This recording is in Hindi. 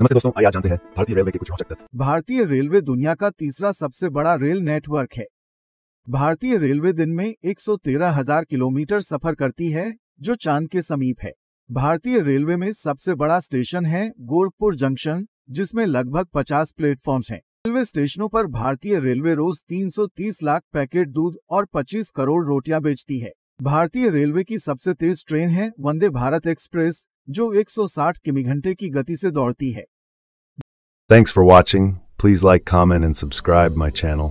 नमस्ते दोस्तों आइए जानते हैं भारतीय रेलवे के कुछ रोचक तथ्य। भारतीय रेलवे दुनिया का तीसरा सबसे बड़ा रेल नेटवर्क है। भारतीय रेलवे दिन में 113,000 किलोमीटर सफ़र करती है जो चाँद के समीप है। भारतीय रेलवे में सबसे बड़ा स्टेशन है गोरखपुर जंक्शन जिसमें लगभग 50 प्लेटफॉर्म्स हैं। रेलवे स्टेशनों पर भारतीय रेलवे रोज 330 लाख पैकेट दूध और 25 करोड़ रोटियाँ बेचती है। भारतीय रेलवे की सबसे तेज ट्रेन है वंदे भारत एक्सप्रेस जो 160 किमी घंटे की गति से दौड़ती है। Thanks for watching please like comment and subscribe my channel